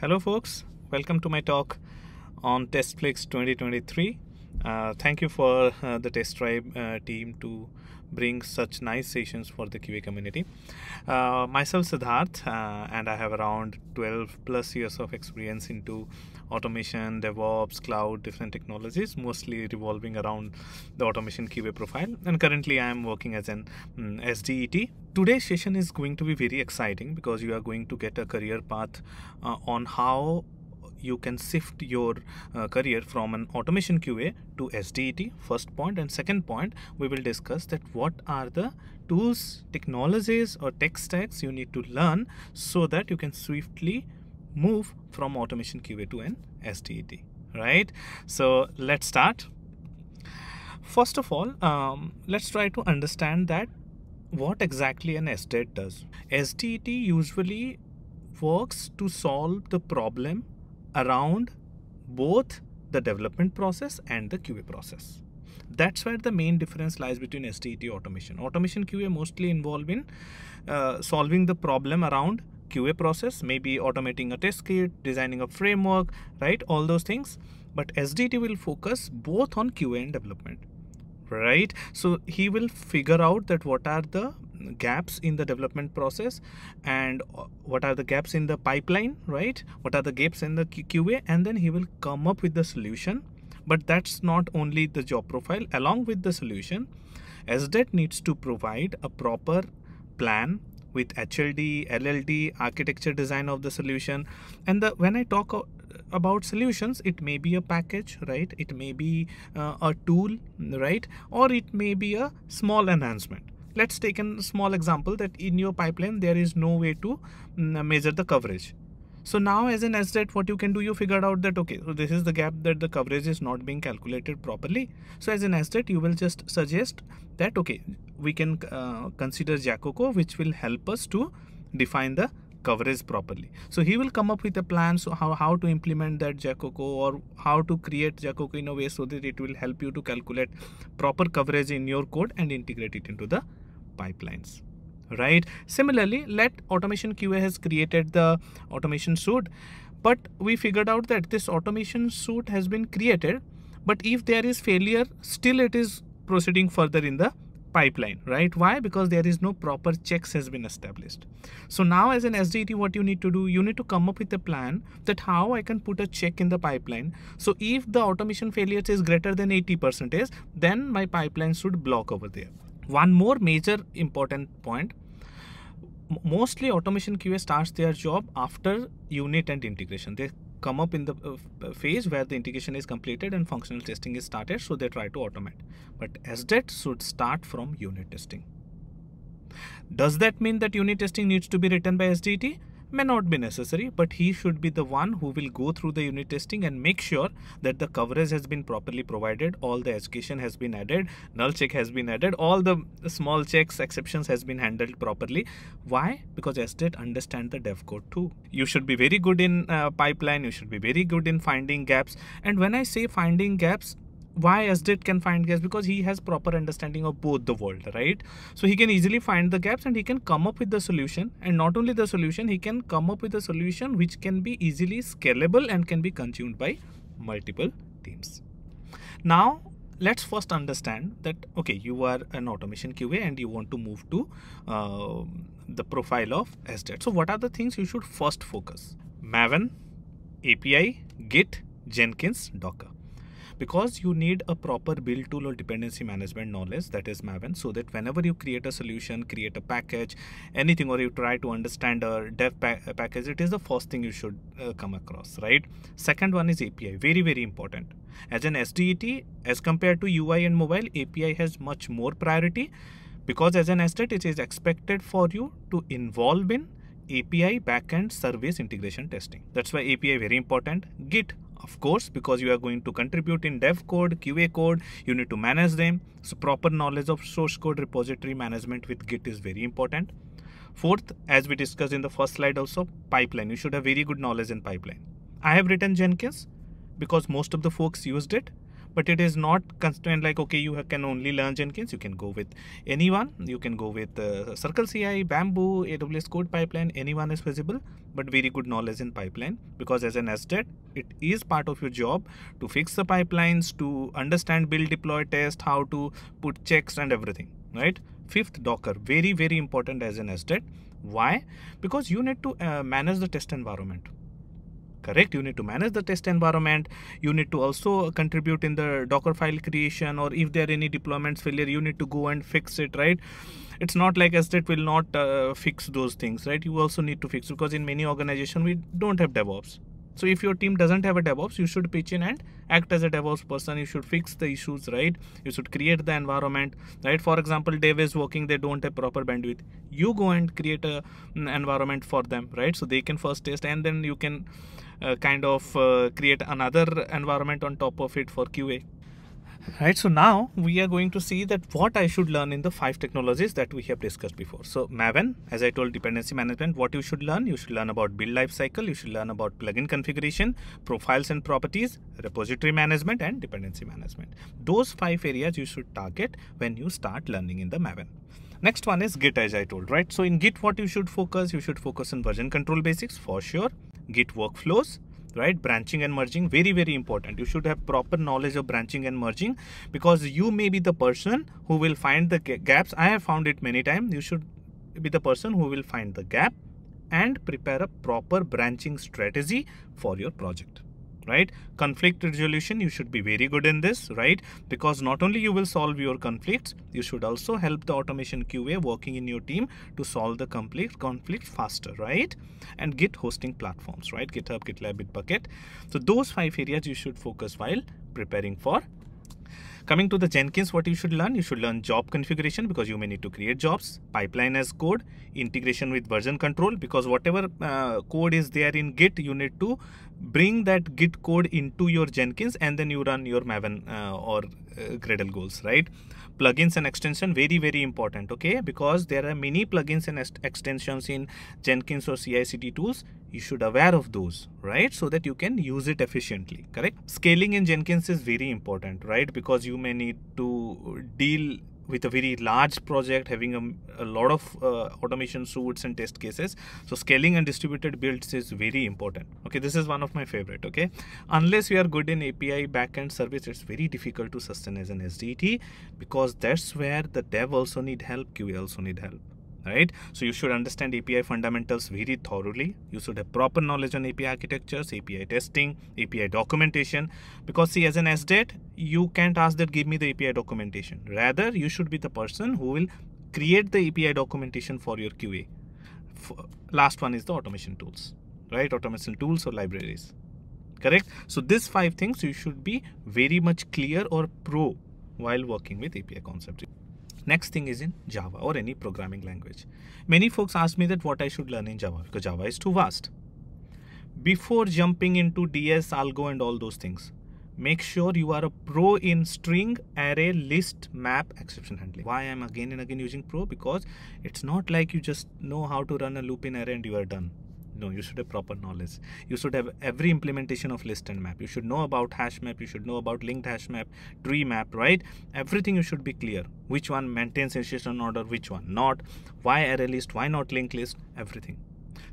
Hello, folks. Welcome to my talk on TestFlix 2023. Uh, thank you for uh, the Test Tribe uh, team to bring such nice sessions for the QA community. Uh, myself, Sidharth, uh, and I have around 12 plus years of experience into automation, DevOps, cloud, different technologies, mostly revolving around the automation QA profile. And currently, I am working as an um, SDET. Today's session is going to be very exciting because you are going to get a career path uh, on how you can shift your uh, career from an automation QA to SDET first point. And second point we will discuss that what are the tools technologies or tech stacks you need to learn so that you can swiftly move from automation QA to an SDET right? So let's start. First of all um, let's try to understand that what exactly an SDET does. SDET usually works to solve the problem around both the development process and the QA process. That's where the main difference lies between SDET automation. Automation QA mostly involve in uh, solving the problem around QA process, maybe automating a test kit, designing a framework, right? All those things. But SDET will focus both on QA and development, right? So he will figure out that what are the gaps in the development process and uh, what are the gaps in the pipeline right what are the gaps in the qa and then he will come up with the solution but that's not only the job profile along with the solution SDET needs to provide a proper plan with HLD, LLD, architecture design of the solution. And the when I talk about solutions, it may be a package, right? It may be uh, a tool, right? Or it may be a small enhancement let's take a small example that in your pipeline there is no way to mm, measure the coverage so now as an SDET what you can do you figured out that okay so this is the gap that the coverage is not being calculated properly so as an SDET you will just suggest that okay we can uh, consider Jacoco which will help us to define the coverage properly. So he will come up with a plan so how, how to implement that Jacoco or how to create Jacoco in a way so that it will help you to calculate proper coverage in your code and integrate it into the pipelines right? Similarly let automation qa has created the automation suite but we figured out that this automation suite has been created but if there is failure still it is proceeding further in the pipeline right? Why? Because there is no proper checks has been established. So now as an sdet what you need to do you need to come up with a plan that how i can put a check in the pipeline. So if the automation failure is greater than 80 percentage then my pipeline should block over there one more major important point. Mostly automation qa starts their job after unit and integration. They come up in the uh, phase where the integration is completed and functional testing is started so they try to automate. But SDET should start from unit testing. Does that mean that unit testing needs to be written by SDET may not be necessary but he should be the one who will go through the unit testing and make sure that the coverage has been properly provided all the education has been added null check has been added all the small checks exceptions has been handled properly. Why? Because SDET understand the dev code too. You should be very good in uh, pipeline you should be very good in finding gaps. And when i say finding gaps why SDET can find gaps because he has proper understanding of both the world, right? So he can easily find the gaps and he can come up with the solution. And not only the solution, he can come up with a solution which can be easily scalable and can be consumed by multiple teams. Now, let's first understand that okay, you are an automation QA and you want to move to uh, the profile of SDET. So what are the things you should first focus? Maven, API, Git, Jenkins, Docker because you need a proper build tool or dependency management knowledge that is Maven so that whenever you create a solution, create a package, anything or you try to understand a dev pa package, it is the first thing you should uh, come across, right? Second one is API, very, very important. As an SDET, as compared to UI and mobile, API has much more priority because as an SDET, it is expected for you to involve in API backend service integration testing. That's why API very important. Git of course because you are going to contribute in dev code qa code you need to manage them. So proper knowledge of source code repository management with git is very important. Fourth as we discussed in the first slide also pipeline. You should have very good knowledge in pipeline. I have written jenkins because most of the folks used it but it is not constrained like okay you can only learn jenkins you can go with anyone. You can go with uh, circle ci bamboo aws code pipeline. Anyone is feasible but very good knowledge in pipeline. Because as an SDET, it is part of your job to fix the pipelines to understand build deploy test how to put checks and everything right? Fifth docker. Very very important as an SDET why? Because you need to uh, manage the test environment correct. You need to manage the test environment. You need to also contribute in the docker file creation or if there are any deployments failure you need to go and fix it right? It's not like SDET will not uh, fix those things right? You also need to fix because in many organization we don't have devops so if your team doesn't have a DevOps, you should pitch in and act as a DevOps person. You should fix the issues, right? You should create the environment, right? For example, dev is working, they don't have proper bandwidth. You go and create a, an environment for them, right? So they can first test and then you can uh, kind of uh, create another environment on top of it for QA right so now we are going to see that what i should learn in the five technologies that we have discussed before. So maven as i told dependency management what you should learn? You should learn about build lifecycle you should learn about plugin configuration profiles and properties repository management and dependency management. Those five areas you should target when you start learning in the maven. Next one is git as i told right? So in git what you should focus? You should focus on version control basics for sure. Git workflows right? Branching and merging very very important. You should have proper knowledge of branching and merging because you may be the person who will find the gaps. I have found it many times. You should be the person who will find the gap and prepare a proper branching strategy for your project right? Conflict resolution you should be very good in this right? Because not only you will solve your conflicts you should also help the automation qa working in your team to solve the conflict conflict faster right? And git hosting platforms right? Github gitlab bitbucket. So those five areas you should focus while preparing for Coming to the Jenkins, what you should learn? You should learn job configuration because you may need to create jobs, pipeline as code, integration with version control because whatever uh, code is there in Git, you need to bring that Git code into your Jenkins and then you run your Maven uh, or uh, Gradle goals, right? Plugins and extension very very important, okay? Because there are many plugins and extensions in Jenkins or CI/CD tools. You should aware of those right? So that you can use it efficiently correct? Scaling in jenkins is very important right? Because you may need to deal with a very large project having a, a lot of uh, automation suites and test cases. So scaling and distributed builds is very important. Okay this is one of my favorite okay? Unless you are good in api backend service it's very difficult to sustain as an sdet because that's where the dev also need help qa also need help right? So you should understand api fundamentals very thoroughly. You should have proper knowledge on api architectures api testing api documentation. Because see as an sdet you can't ask that give me the api documentation. Rather you should be the person who will create the api documentation for your qa last one is the automation tools right? Automation tools or libraries. Correct? So these five things you should be very much clear or pro while working with api concepts Next thing is in Java or any programming language. Many folks ask me that what I should learn in Java because Java is too vast. Before jumping into DS, algo and all those things, make sure you are a pro in string, array, list, map, exception handling. Why I'm again and again using pro? Because it's not like you just know how to run a loop in array and you are done no you should have proper knowledge. You should have every implementation of list and map. You should know about hash map you should know about linked hash map tree map right? Everything you should be clear. Which one maintains initiation order which one not. Why array list why not linked list everything.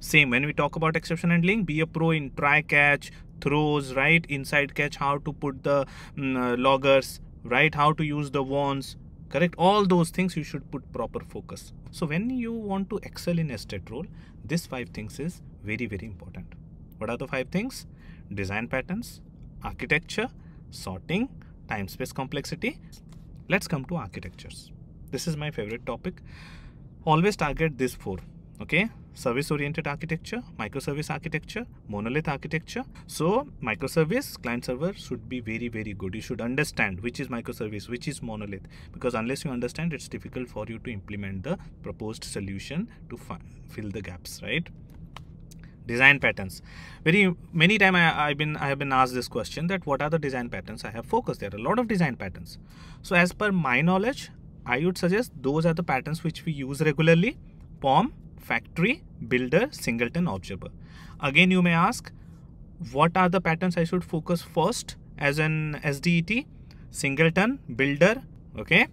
Same when we talk about exception handling be a pro in try catch throws right? Inside catch how to put the mm, uh, loggers right? How to use the warns correct? All those things you should put proper focus. So when you want to excel in SDET role this five things is very very important. What are the five things? Design patterns architecture sorting time space complexity. Let's come to architectures. This is my favorite topic. Always target this four okay? Service oriented architecture microservice architecture monolith architecture. So microservice client server should be very very good. You should understand which is microservice which is monolith because unless you understand it's difficult for you to implement the proposed solution to fill the gaps right design patterns. Very many time I, have been i have been asked this question that what are the design patterns i have focused? There are a lot of design patterns. So as per my knowledge i would suggest those are the patterns which we use regularly. Pom factory, builder, singleton, observer. Again, you may ask, what are the patterns I should focus first as an SDET? singleton builder okay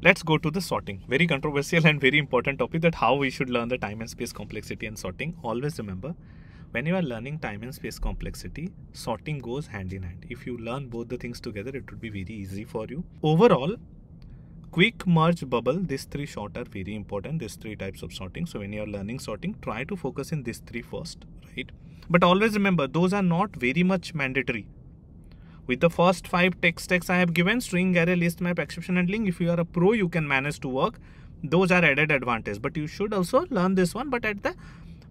let's go to the sorting. Very controversial and very important topic that how we should learn the time and space complexity and sorting. Always remember when you are learning time and space complexity sorting goes hand in hand. If you learn both the things together it would be very easy for you. Overall quick merge bubble these three short are very important these three types of sorting. So when you are learning sorting try to focus in these three first right? But always remember those are not very much mandatory with the first five text text I have given, string, array, list, map, exception handling, if you are a pro, you can manage to work. Those are added advantage. But you should also learn this one. But at the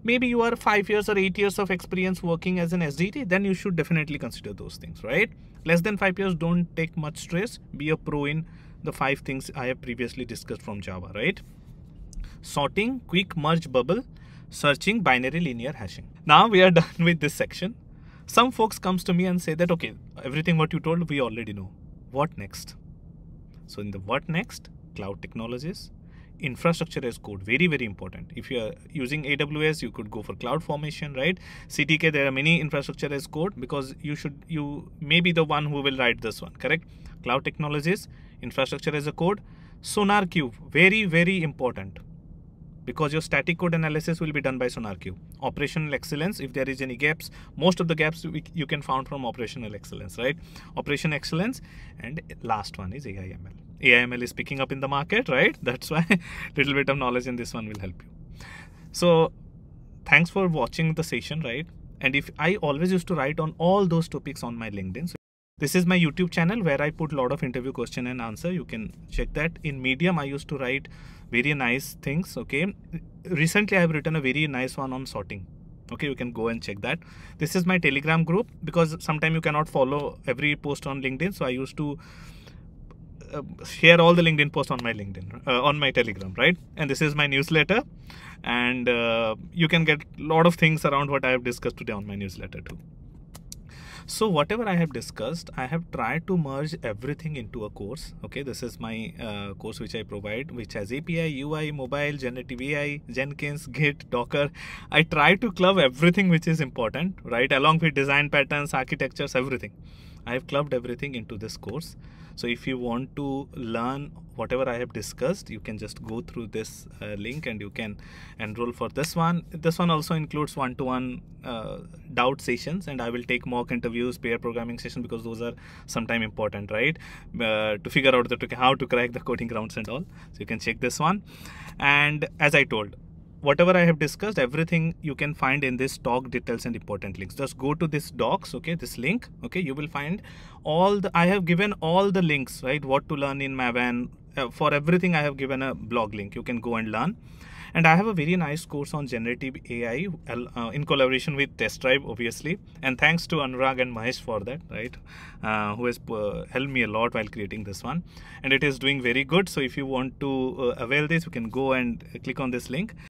maybe you are five years or eight years of experience working as an SDT, then you should definitely consider those things, right? Less than five years, don't take much stress. Be a pro in the five things I have previously discussed from Java, right? Sorting, quick merge bubble, searching, binary linear hashing. Now we are done with this section some folks comes to me and say that okay everything what you told we already know. What next? So in the what next cloud technologies infrastructure as code very very important. If you are using aws you could go for cloud formation right? CDK there are many infrastructure as code because you should you may be the one who will write this one correct? Cloud technologies infrastructure as a code SonarQube very very important because your static code analysis will be done by SonarQube. Operational excellence, if there is any gaps, most of the gaps we, you can found from operational excellence, right? Operation excellence, and last one is AIML. AIML is picking up in the market, right? That's why little bit of knowledge in this one will help you. So thanks for watching the session, right? And if I always used to write on all those topics on my LinkedIn. So this is my YouTube channel where I put a lot of interview question and answer. You can check that. In Medium, I used to write very nice things okay? Recently i have written a very nice one on sorting okay? You can go and check that. This is my telegram group because sometimes you cannot follow every post on linkedin so i used to uh, share all the linkedin posts on my linkedin uh, on my telegram right? And this is my newsletter and uh, you can get a lot of things around what i have discussed today on my newsletter too so whatever i have discussed i have tried to merge everything into a course okay? This is my uh, course which i provide which has api ui mobile generative ai jenkins git docker. I try to club everything which is important right? Along with design patterns architectures everything. I have clubbed everything into this course so if you want to learn whatever I have discussed, you can just go through this uh, link and you can enroll for this one. This one also includes one-to-one uh, doubt sessions and I will take mock interviews, pair programming sessions because those are sometime important, right? Uh, to figure out the, how to crack the coding grounds and all. So you can check this one. And as I told, whatever I have discussed, everything you can find in this talk details and important links. Just go to this docs, okay, this link, okay, you will find all the, I have given all the links, right, what to learn in Maven. Uh, for everything, I have given a blog link. You can go and learn. And I have a very nice course on generative AI uh, in collaboration with Test Tribe, obviously. And thanks to Anurag and Mahesh for that, right? Uh, who has uh, helped me a lot while creating this one. And it is doing very good. So if you want to uh, avail this, you can go and click on this link.